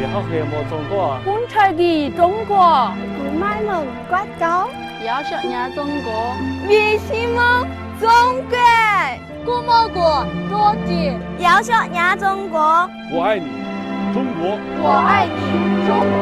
你好黑我中国风采的中国古麦萌国道要说伢中国为心么中国姑莫国多吉要说你中国我爱你中国我爱你中国